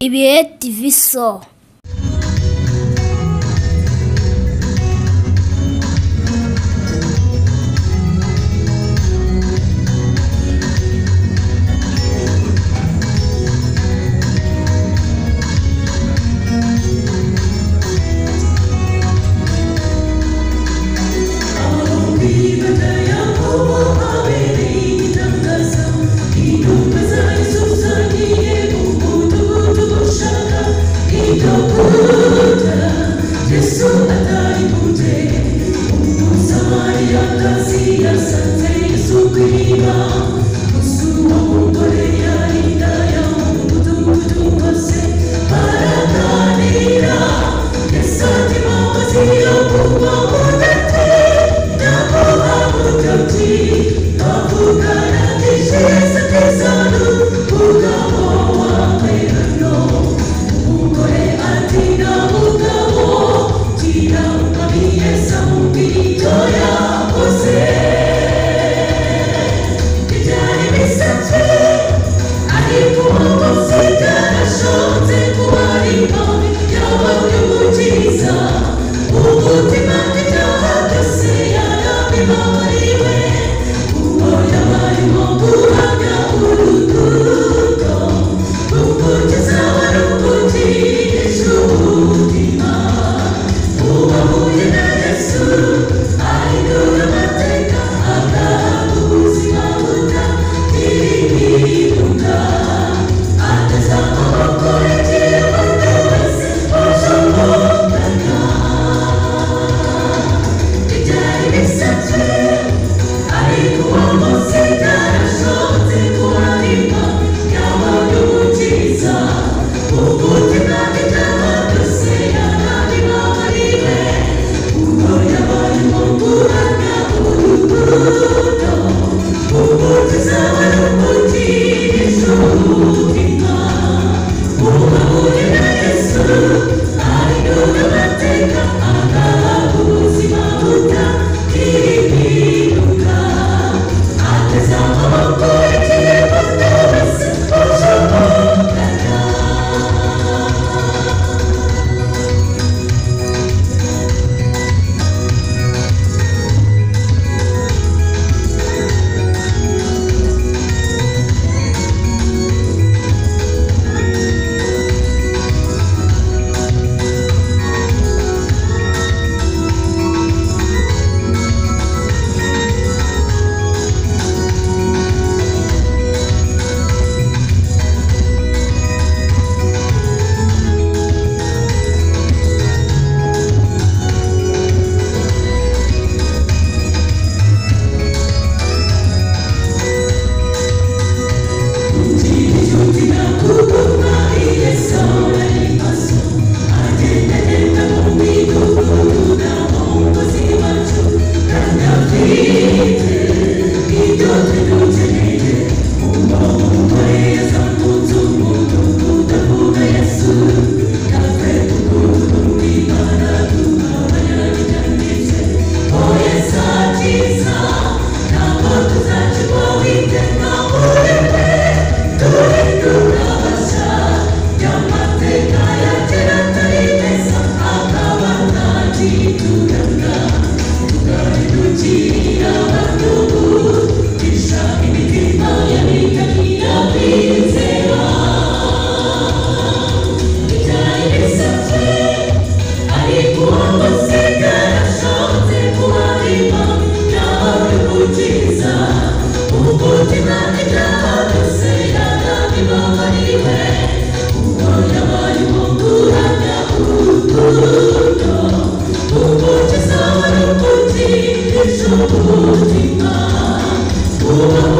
E bilhete vi só. não. gloria. Oh,